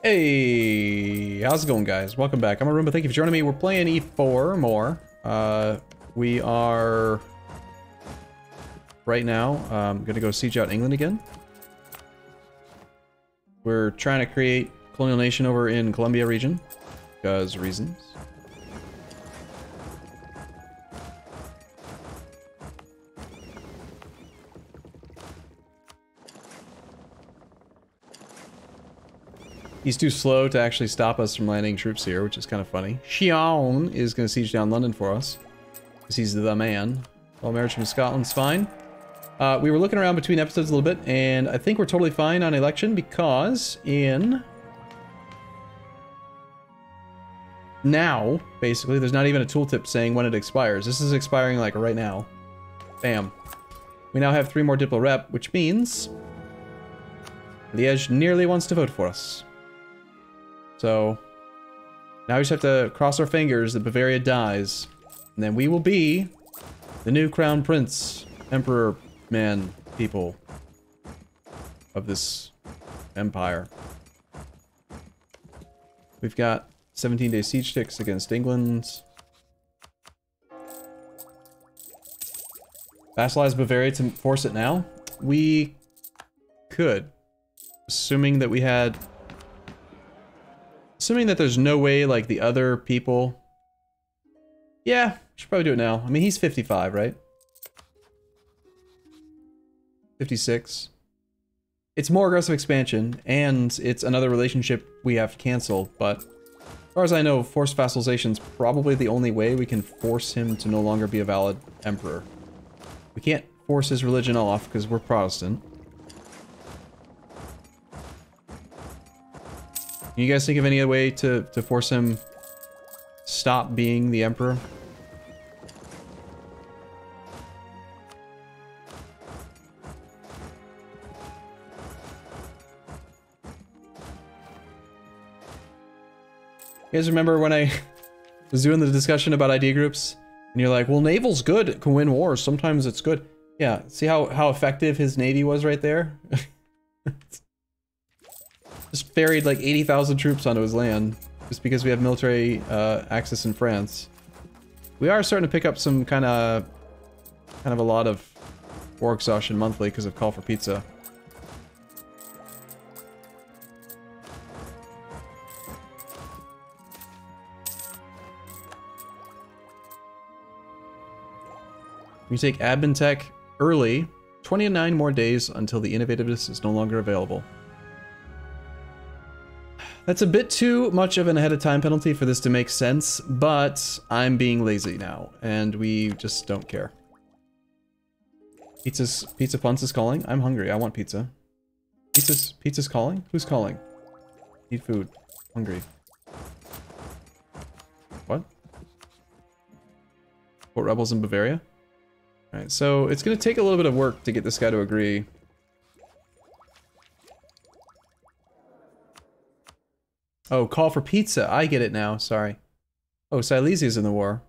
Hey, how's it going, guys? Welcome back. I'm Arumba. Thank you for joining me. We're playing E4 more. Uh, we are right now um, gonna go siege out England again. We're trying to create colonial nation over in Colombia region because reasons. He's too slow to actually stop us from landing troops here, which is kind of funny. Xion is going to siege down London for us. Because he's the man. All marriage from Scotland's fine. Uh, we were looking around between episodes a little bit, and I think we're totally fine on election because in... Now, basically, there's not even a tooltip saying when it expires. This is expiring like right now. Bam. We now have three more Diplo rep, which means Liège nearly wants to vote for us. So now we just have to cross our fingers that Bavaria dies. And then we will be the new crown prince, emperor, man, people of this empire. We've got 17 day siege sticks against England. Vassalize Bavaria to force it now? We could. Assuming that we had Assuming that there's no way, like, the other people... Yeah, should probably do it now. I mean, he's 55, right? 56. It's more aggressive expansion, and it's another relationship we have canceled, but... As far as I know, forced vassalization is probably the only way we can force him to no longer be a valid emperor. We can't force his religion off because we're Protestant. Can you guys think of any other way to, to force him stop being the Emperor? You guys remember when I was doing the discussion about ID groups? And you're like, well, naval's good. It can win wars. Sometimes it's good. Yeah, see how, how effective his navy was right there? Ferried like 80,000 troops onto his land, just because we have military uh, access in France. We are starting to pick up some kind of, kind of a lot of war exhaustion monthly because of Call for Pizza. You take admin tech early, 29 more days until the innovativeness is no longer available. That's a bit too much of an ahead of time penalty for this to make sense, but I'm being lazy now, and we just don't care. Pizza's Pizza Punts is calling. I'm hungry. I want pizza. Pizza's Pizza's calling? Who's calling? Need food. Hungry. What? What rebels in Bavaria? Alright, so it's gonna take a little bit of work to get this guy to agree. Oh, call for pizza. I get it now. Sorry. Oh, Silesia's in the war.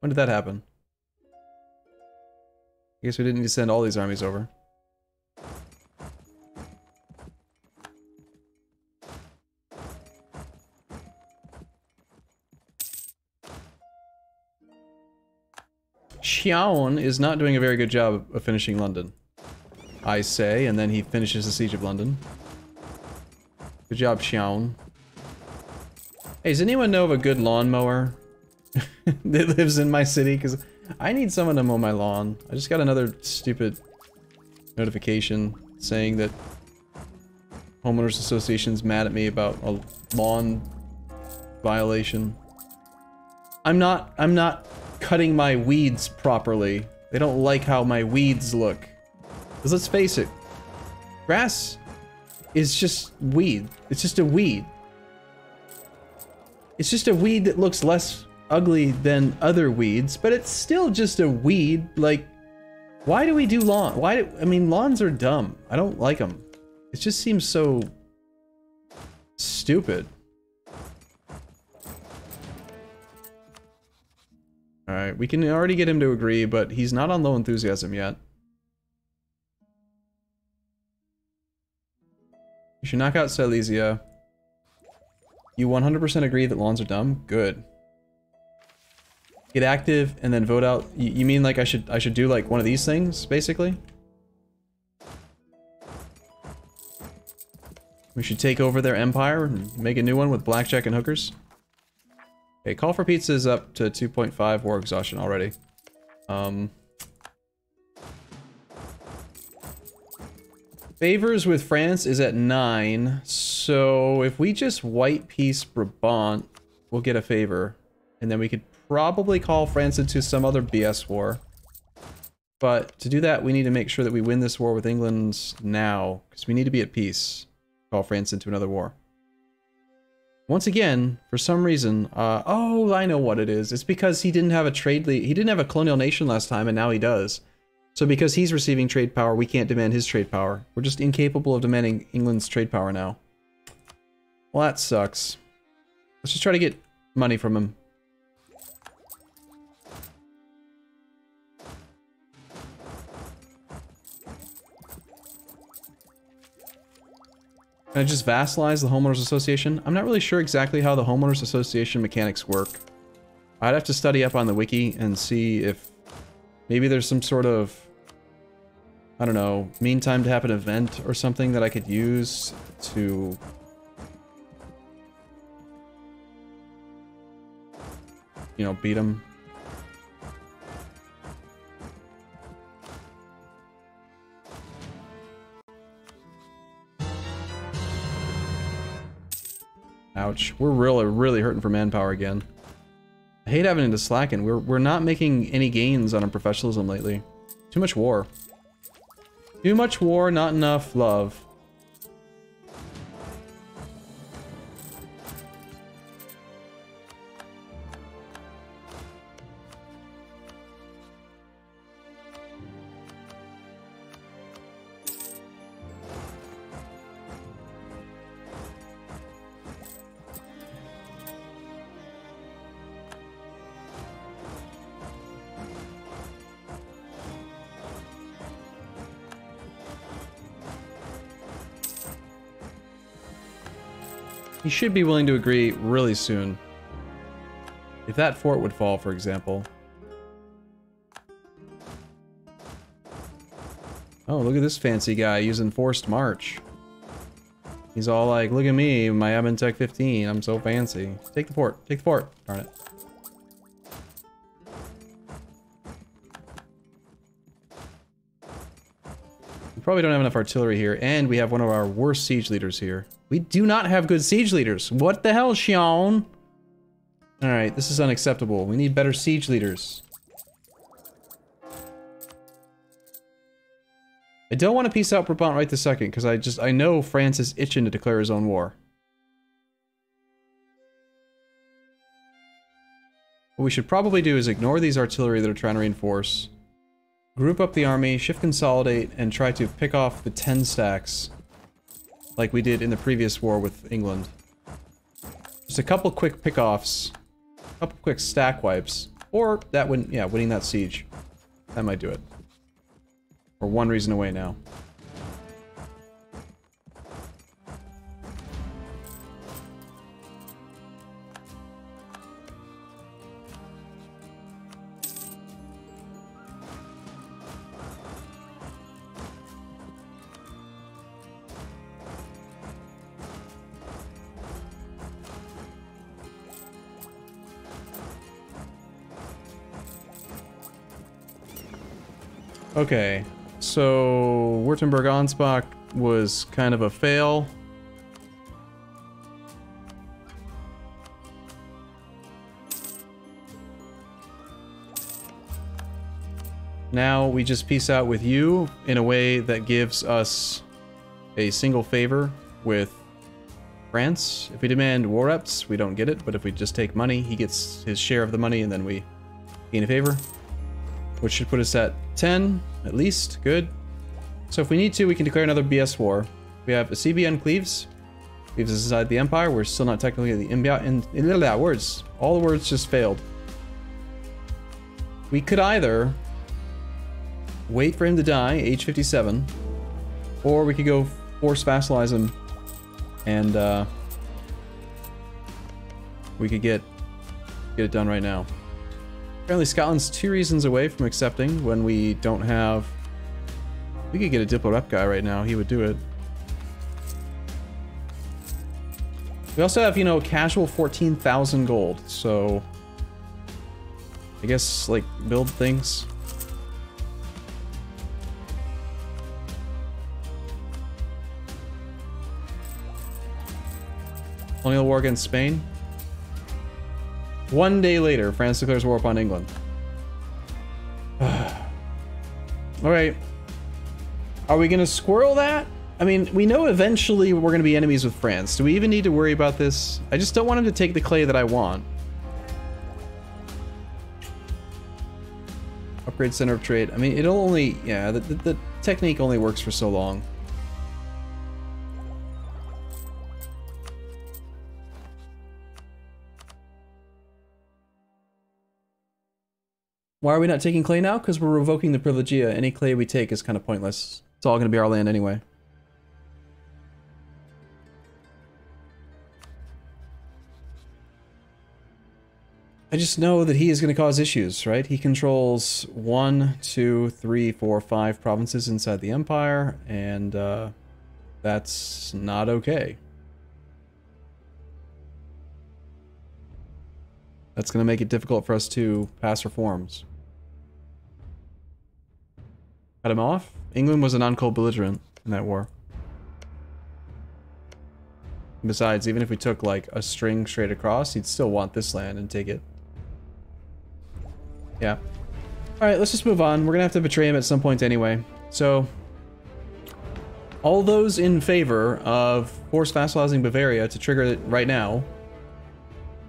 When did that happen? I guess we didn't need to send all these armies over. Xiaon is not doing a very good job of finishing London. I say, and then he finishes the siege of London. Good job, Xiaon. Hey, does anyone know of a good lawnmower that lives in my city? Because I need someone to mow my lawn. I just got another stupid notification saying that homeowners association's mad at me about a lawn violation. I'm not I'm not cutting my weeds properly. They don't like how my weeds look. Because let's face it, grass is just weed. It's just a weed. It's just a weed that looks less ugly than other weeds, but it's still just a weed. Like, why do we do lawn? Why do, I mean, lawns are dumb. I don't like them. It just seems so stupid. Alright, we can already get him to agree, but he's not on low enthusiasm yet. You should knock out Silesia. You 100% agree that lawns are dumb? Good. Get active and then vote out. You, you mean like I should I should do like one of these things, basically? We should take over their empire and make a new one with blackjack and hookers? Okay, call for pizza is up to 2.5 war exhaustion already. Um, favors with France is at 9, so if we just white peace Brabant, we'll get a favor. And then we could probably call France into some other BS war. But to do that, we need to make sure that we win this war with England now, because we need to be at peace. Call France into another war. Once again, for some reason, uh, oh, I know what it is. It's because he didn't have a trade he didn't have a colonial nation last time, and now he does. So because he's receiving trade power, we can't demand his trade power. We're just incapable of demanding England's trade power now. Well, that sucks. Let's just try to get money from him. Can I just vassalize the Homeowners Association? I'm not really sure exactly how the Homeowners Association mechanics work. I'd have to study up on the wiki and see if maybe there's some sort of, I don't know, meantime to happen event or something that I could use to you know, beat them. Ouch. We're really, really hurting for manpower again. I hate having to slacken. We're, we're not making any gains on our professionalism lately. Too much war. Too much war, not enough love. He should be willing to agree really soon. If that fort would fall, for example. Oh, look at this fancy guy using forced march. He's all like, look at me, my admin tech 15, I'm so fancy. Take the fort, take the fort, darn it. We probably don't have enough artillery here, and we have one of our worst siege leaders here. We do not have good siege leaders. What the hell, Xion? Alright, this is unacceptable. We need better siege leaders. I don't want to peace out Brabant right this second, because I just, I know France is itching to declare his own war. What we should probably do is ignore these artillery that are trying to reinforce, group up the army, shift consolidate, and try to pick off the 10 stacks like we did in the previous war with England. Just a couple quick pickoffs, a couple quick stack wipes, or that win yeah, winning that siege. That might do it. We're one reason away now. Okay, so Württemberg-Ansbach was kind of a fail. Now we just peace out with you in a way that gives us a single favor with France. If we demand war reps, we don't get it, but if we just take money, he gets his share of the money and then we gain a favor which should put us at 10, at least. Good. So if we need to, we can declare another BS war. We have a CBN Cleves. Cleves is inside the Empire. We're still not technically the Inbia. In, in, in that words. All the words just failed. We could either wait for him to die, age 57, or we could go force vassalize him and uh, we could get get it done right now. Apparently Scotland's two reasons away from accepting when we don't have... We could get a Diplo rep guy right now, he would do it. We also have, you know, casual 14,000 gold, so... I guess, like, build things. Colonial war against Spain. One day later, France declares war upon England. Alright. Are we to squirrel that? I mean, we know eventually we're to be enemies with France. Do we even need to worry about this? I just don't want him to take the clay that I want. Upgrade center of trade. I mean, it'll only... Yeah, the, the, the technique only works for so long. Why are we not taking clay now? Because we're revoking the privilegia. Any clay we take is kind of pointless. It's all going to be our land anyway. I just know that he is going to cause issues, right? He controls one, two, three, four, five provinces inside the empire, and uh, that's not okay. That's going to make it difficult for us to pass reforms. Cut him off? England was a non-cold belligerent in that war. Besides, even if we took like a string straight across, he'd still want this land and take it. Yeah. Alright, let's just move on. We're gonna have to betray him at some point anyway. So, all those in favor of force vassalizing Bavaria to trigger it right now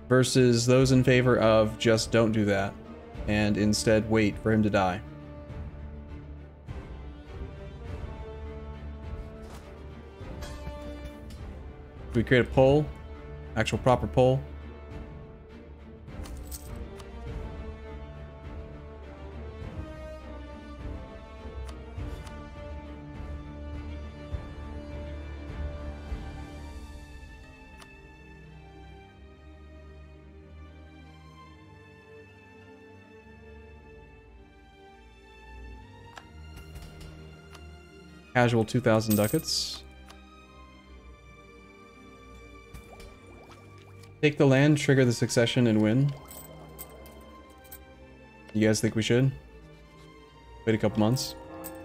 versus those in favor of just don't do that and instead wait for him to die. We create a poll? Actual proper poll? Casual 2,000 ducats. Take the land, trigger the succession, and win. You guys think we should? Wait a couple months.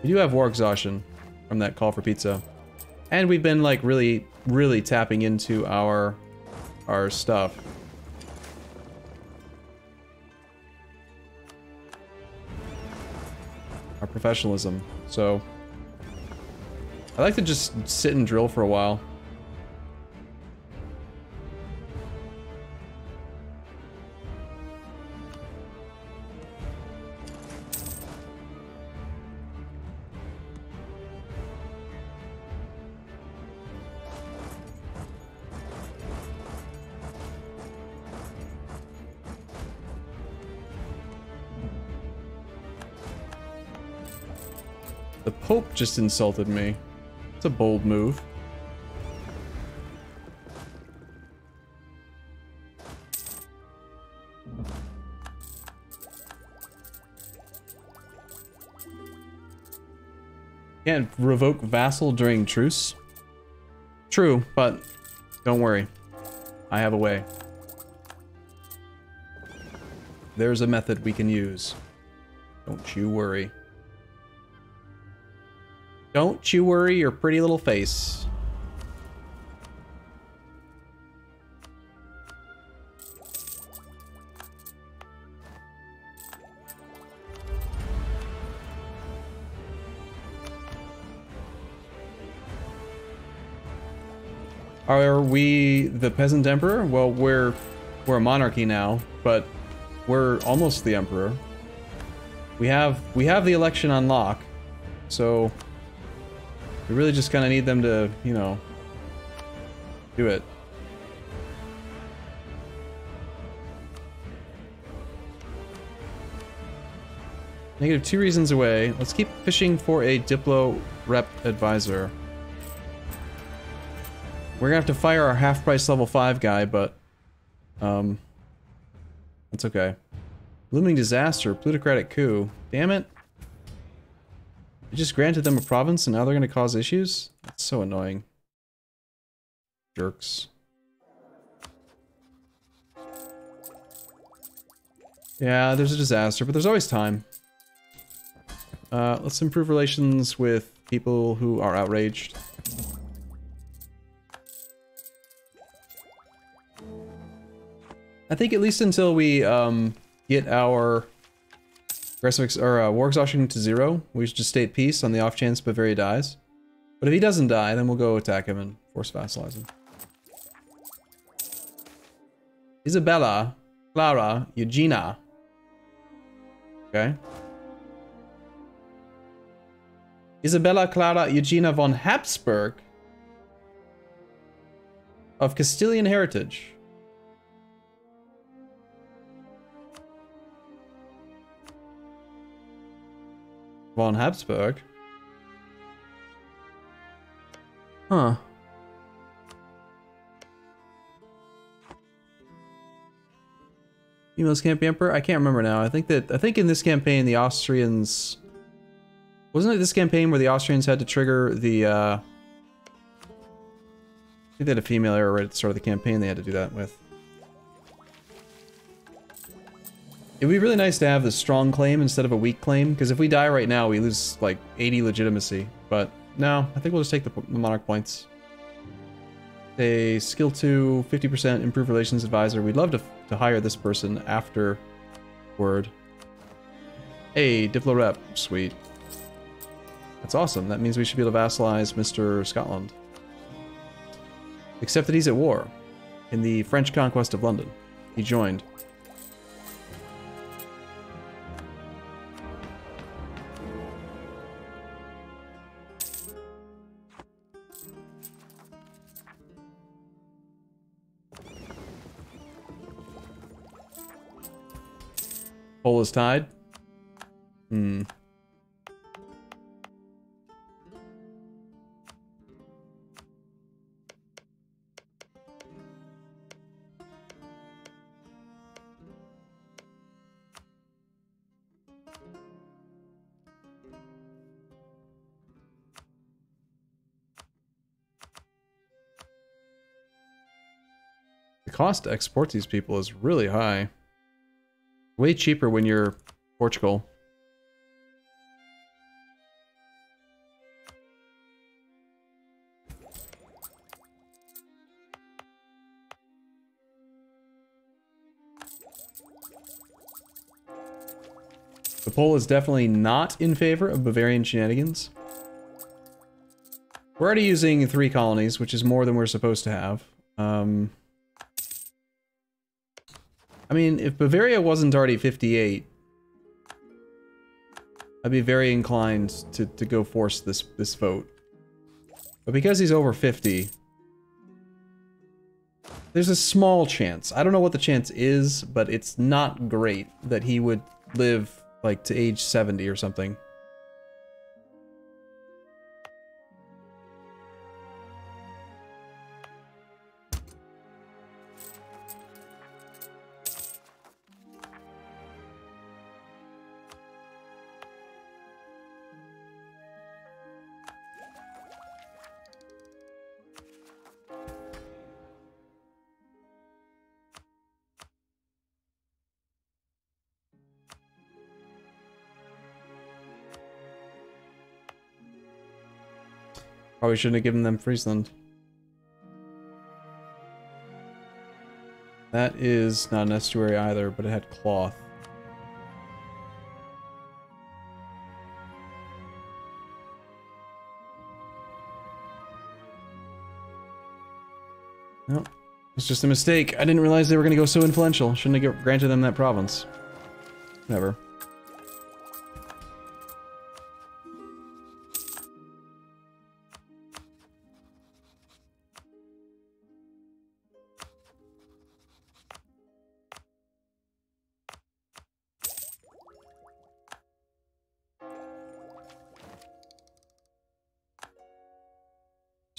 We do have war exhaustion from that call for pizza. And we've been like really, really tapping into our our stuff. Our professionalism. So I like to just sit and drill for a while. Just insulted me. It's a bold move. Can't revoke vassal during truce. True, but don't worry. I have a way. There's a method we can use. Don't you worry. Don't you worry your pretty little face. Are we the peasant emperor? Well, we're we're a monarchy now, but we're almost the emperor. We have we have the election on lock, so we really just kind of need them to, you know, do it. Negative two reasons away. Let's keep fishing for a Diplo rep advisor. We're gonna have to fire our half price level 5 guy, but Um, that's okay. Looming disaster, plutocratic coup. Damn it. I just granted them a province and now they're going to cause issues? That's so annoying. Jerks. Yeah, there's a disaster, but there's always time. Uh, let's improve relations with people who are outraged. I think at least until we um, get our aggressive or uh, war exhaustion to zero, we should just stay at peace on the off chance Bavaria dies. But if he doesn't die, then we'll go attack him and force vassalize him. Isabella, Clara, Eugenia. Okay. Isabella Clara Eugenia von Habsburg of Castilian heritage. Von Habsburg? Huh. Females campaign emperor? I can't remember now. I think that I think in this campaign the Austrians wasn't it this campaign where the Austrians had to trigger the uh I think they had a female error right at the start of the campaign they had to do that with. It'd be really nice to have the strong claim instead of a weak claim, because if we die right now, we lose like 80 legitimacy. But no, I think we'll just take the, the monarch points. A skill 2, 50% improved relations advisor. We'd love to, to hire this person after word. Hey, Diplo rep. Sweet. That's awesome. That means we should be able to vassalize Mr. Scotland. Except that he's at war. In the French conquest of London. He joined. Poll is tied. Hmm. The cost to export these people is really high. Way cheaper when you're Portugal. The poll is definitely not in favor of Bavarian shenanigans. We're already using three colonies, which is more than we're supposed to have. Um, I mean, if Bavaria wasn't already 58, I'd be very inclined to, to go force this, this vote. But because he's over 50, there's a small chance. I don't know what the chance is, but it's not great that he would live like to age 70 or something. Probably shouldn't have given them Friesland. That is not an estuary either, but it had cloth. No, it's just a mistake. I didn't realize they were going to go so influential. Shouldn't have granted them that province. Never.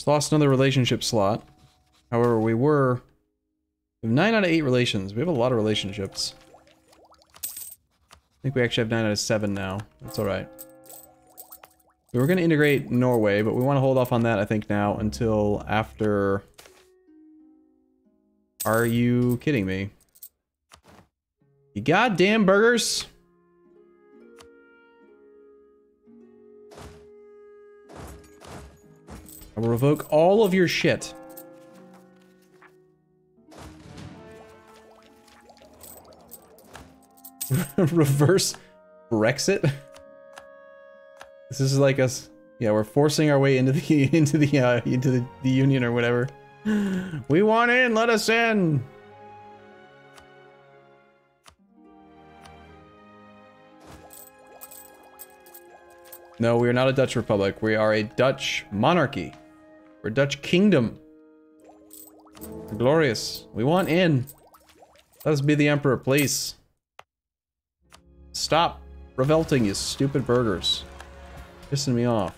Lost another relationship slot. However, we were We have 9 out of 8 relations. We have a lot of relationships. I think we actually have 9 out of 7 now. That's alright. We were going to integrate Norway, but we want to hold off on that, I think, now until after... Are you kidding me? You goddamn burghers! I will revoke all of your shit. Reverse Brexit? This is like us. Yeah, we're forcing our way into the into the uh, into the, the union or whatever. We want in, let us in. No, we are not a Dutch republic. We are a Dutch monarchy. Dutch kingdom. Glorious. We want in. Let us be the emperor, please. Stop revolting, you stupid burghers. Pissing me off.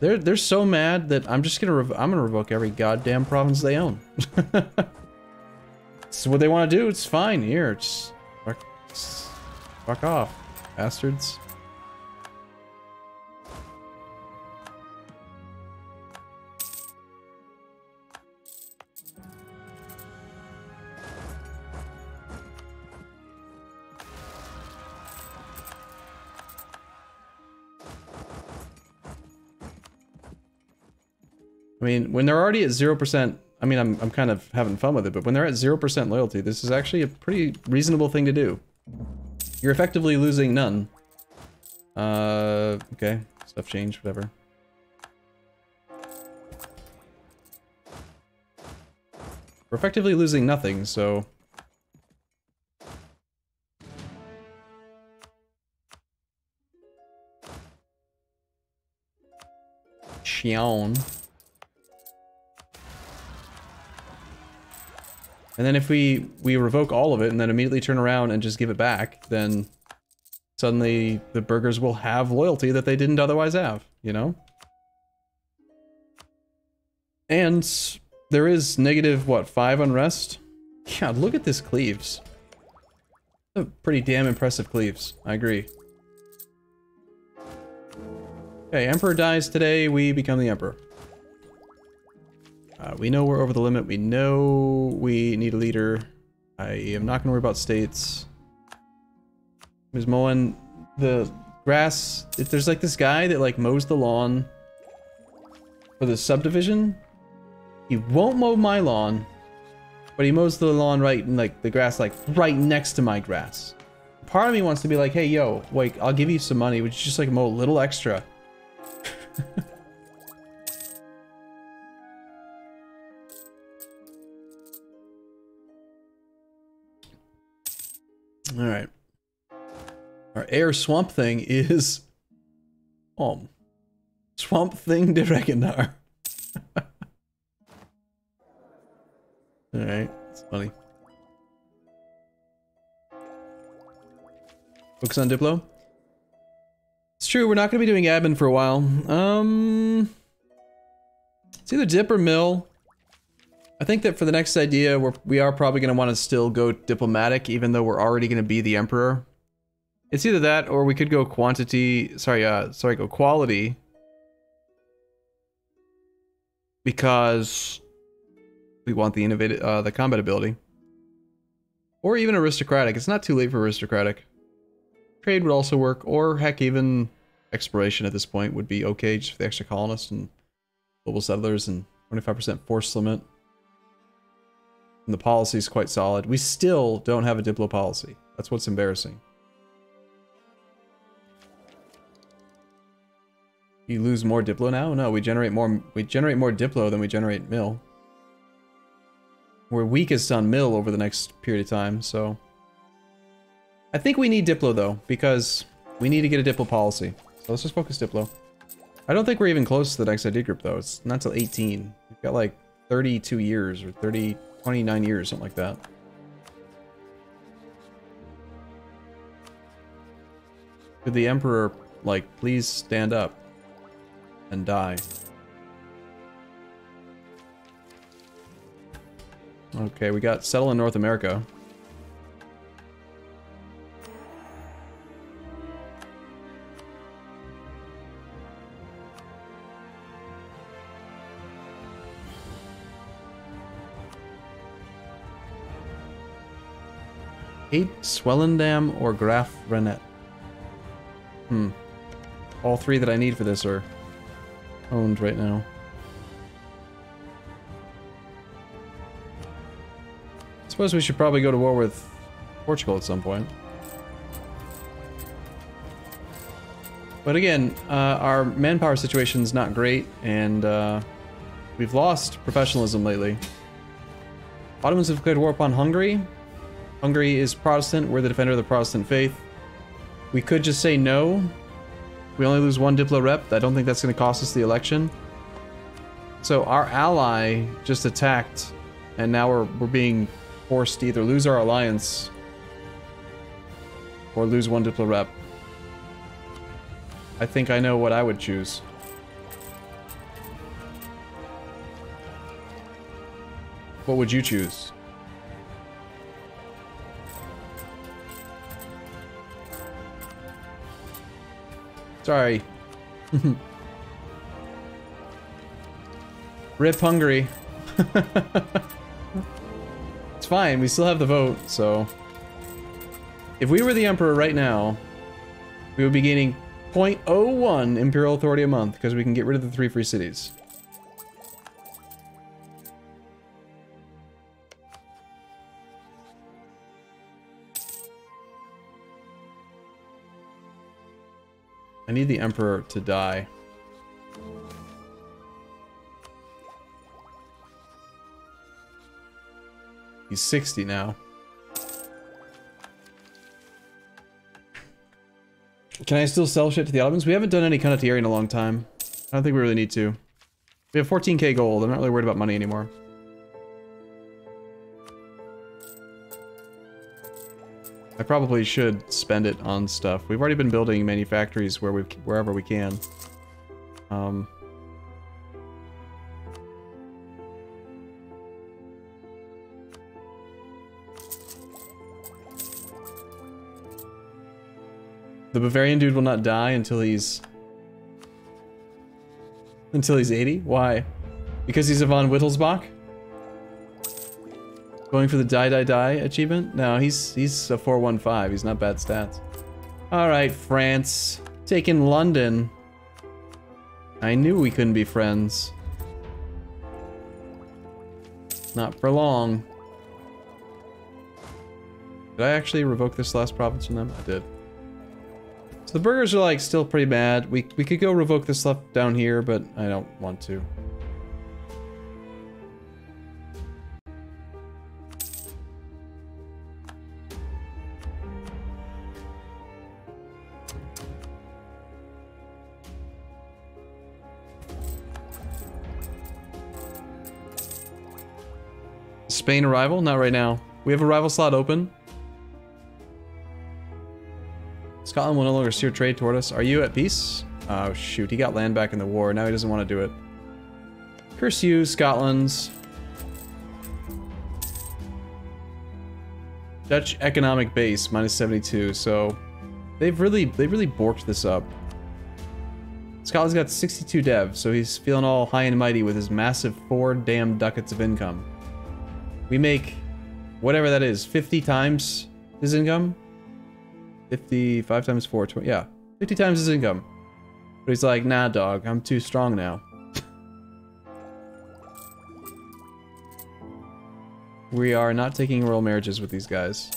They're they're so mad that I'm just gonna I'm gonna revoke every goddamn province they own. It's what they want to do. It's fine. Here, just fuck, fuck off. Bastards. I mean, when they're already at 0%, I mean, I'm, I'm kind of having fun with it, but when they're at 0% loyalty, this is actually a pretty reasonable thing to do. You're effectively losing none. Uh, okay. Stuff changed, whatever. We're effectively losing nothing, so... Xion. And then if we, we revoke all of it and then immediately turn around and just give it back, then suddenly the burghers will have loyalty that they didn't otherwise have, you know? And there is negative, what, 5 unrest? God, look at this cleaves. Pretty damn impressive cleaves, I agree. Okay, Emperor dies today, we become the Emperor. Uh, we know we're over the limit. We know we need a leader. I am not going to worry about states. Ms. Mullen, the grass, if there's like this guy that like mows the lawn for the subdivision, he won't mow my lawn, but he mows the lawn right and like the grass like right next to my grass. Part of me wants to be like, hey, yo, like, I'll give you some money. Would you just like mow a little extra? All right. Our air swamp thing is um swamp thing de Regenar. All right, it's funny. Focus on Diplo. It's true, we're not going to be doing admin for a while. Um, it's either Dip or Mill. I think that for the next idea, we're, we are probably going to want to still go diplomatic, even though we're already going to be the emperor. It's either that, or we could go quantity, sorry, uh, sorry, go quality. Because we want the innovative, uh, the combat ability. Or even aristocratic. It's not too late for aristocratic. Trade would also work, or heck, even exploration at this point would be okay just for the extra colonists and global settlers and 25% force limit. And the policy is quite solid. We still don't have a Diplo policy. That's what's embarrassing. You lose more Diplo now? No, we generate more we generate more Diplo than we generate Mill. We're weakest on Mill over the next period of time, so... I think we need Diplo though, because we need to get a Diplo policy. So let's just focus Diplo. I don't think we're even close to the next ID group though. It's not till 18. We've got like 32 years or 30 29 years, something like that. Could the Emperor, like, please stand up and die? Okay, we got settle in North America. Eight Swellendam or Graf Renet. Hmm. All three that I need for this are owned right now. I suppose we should probably go to war with Portugal at some point. But again, uh, our manpower situation is not great, and uh, we've lost professionalism lately. Ottomans have declared war upon Hungary. Hungary is Protestant. We're the defender of the Protestant faith. We could just say no. We only lose one Diplo rep. I don't think that's going to cost us the election. So our ally just attacked, and now we're, we're being forced to either lose our alliance or lose one Diplo rep. I think I know what I would choose. What would you choose? Sorry. Rip Hungary. it's fine, we still have the vote, so... If we were the Emperor right now, we would be gaining 0.01 Imperial Authority a month, because we can get rid of the three free cities. I need the Emperor to die. He's 60 now. Can I still sell shit to the Ottomans? We haven't done any condottieri in a long time. I don't think we really need to. We have 14k gold. I'm not really worried about money anymore. I probably should spend it on stuff. We've already been building manufactories where we wherever we can. Um, the Bavarian dude will not die until he's until he's 80. Why? Because he's a von Wittelsbach? Going for the die die die achievement? No, he's he's a 415. He's not bad stats. Alright, France. Taking London. I knew we couldn't be friends. Not for long. Did I actually revoke this last province from them? I did. So the burghers are like still pretty bad. We, we could go revoke this stuff down here, but I don't want to. Spain arrival? Not right now. We have a rival slot open. Scotland will no longer steer trade toward us. Are you at peace? Oh shoot, he got land back in the war. Now he doesn't want to do it. Curse you, Scotland's. Dutch economic base, minus 72, so they've really they really borked this up. Scotland's got 62 dev, so he's feeling all high and mighty with his massive four damn ducats of income. We make whatever that is, 50 times his income? 55 times 4, 20, yeah, 50 times his income. But he's like, nah, dog, I'm too strong now. we are not taking royal marriages with these guys.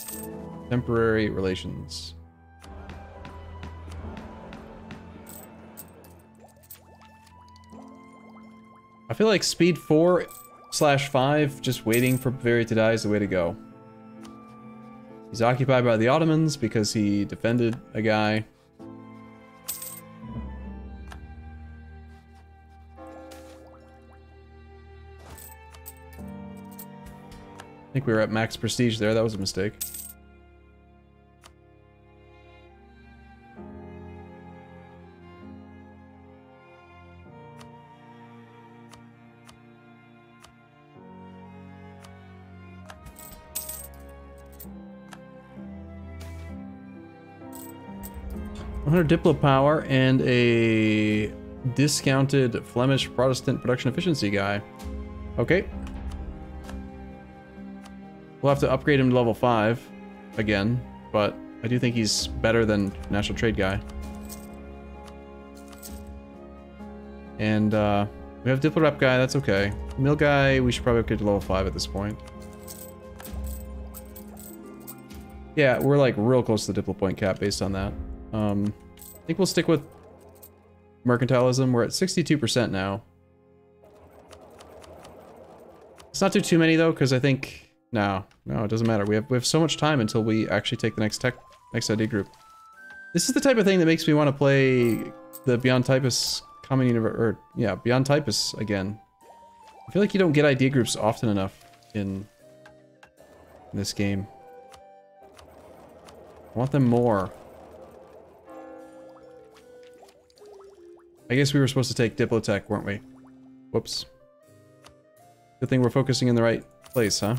Temporary relations. I feel like speed 4 slash 5, just waiting for Bavaria to die is the way to go. He's occupied by the Ottomans because he defended a guy. I think we were at max prestige there, that was a mistake. 100 Diplo power and a discounted Flemish Protestant production efficiency guy. Okay. We'll have to upgrade him to level 5 again, but I do think he's better than National Trade guy. And uh, we have Diplo Rep guy, that's okay. Mill guy, we should probably upgrade to level 5 at this point. Yeah, we're like real close to the Diplo point cap based on that. Um, I think we'll stick with mercantilism. We're at 62% now. Let's not do too many though, because I think no, no, it doesn't matter. We have we have so much time until we actually take the next tech next ID group. This is the type of thing that makes me want to play the Beyond Typus Common Universe, or yeah, Beyond Typus again. I feel like you don't get ID groups often enough in, in this game. I want them more. I guess we were supposed to take Diplotech, weren't we? Whoops. Good thing we're focusing in the right place, huh?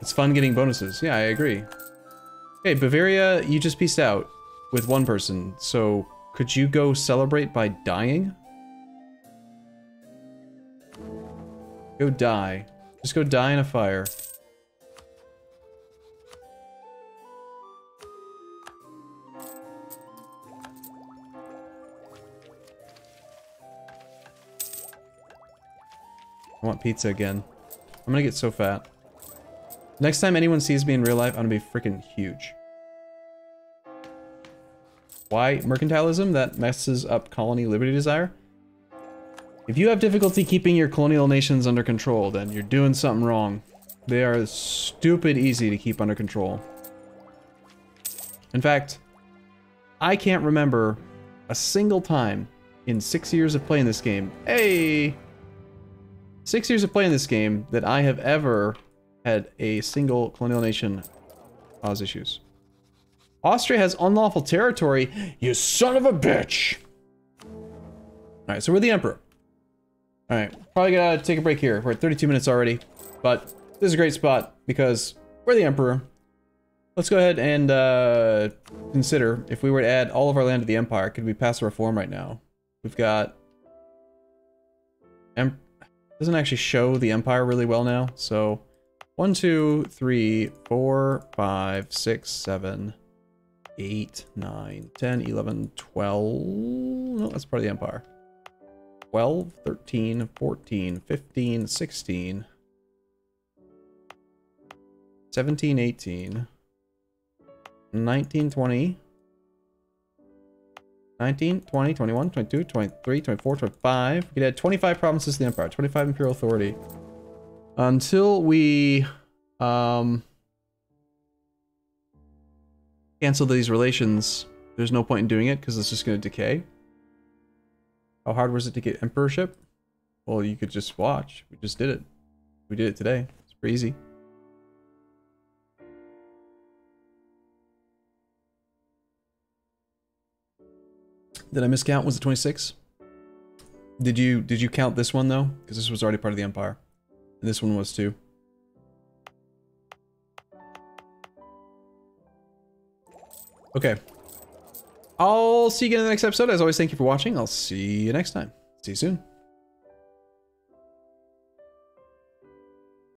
It's fun getting bonuses. Yeah, I agree. Okay, Bavaria, you just pieced out with one person, so could you go celebrate by dying? Go die. Just go die in a fire. I want pizza again. I'm gonna get so fat. Next time anyone sees me in real life, I'm gonna be freaking huge. Why mercantilism? That messes up colony liberty desire? If you have difficulty keeping your colonial nations under control, then you're doing something wrong. They are stupid easy to keep under control. In fact, I can't remember a single time in six years of playing this game, hey, six years of playing this game, that I have ever had a single colonial nation cause issues. Austria has unlawful territory, you son of a bitch! Alright, so we're the emperor. Alright, probably gotta take a break here. We're at 32 minutes already, but this is a great spot because we're the emperor. Let's go ahead and uh, consider if we were to add all of our land to the empire, could we pass a reform right now? We've got... Em doesn't actually show the empire really well now, so... 1, 2, 3, 4, 5, 6, 7, 8, 9, 10, 11, 12... No, that's part of the empire. 12, 13, 14, 15, 16, 17, 18, 19, 20, 19, 20, 21, 22, 23, 24, 25. We could add 25 provinces to the empire, 25 imperial authority. Until we um, cancel these relations, there's no point in doing it because it's just going to decay. How hard was it to get emperorship? Well, you could just watch. We just did it. We did it today. It's pretty easy. Did I miscount? Was it 26? Did you did you count this one though? Because this was already part of the empire. And this one was too. Okay. I'll see you again in the next episode. As always, thank you for watching. I'll see you next time. See you soon.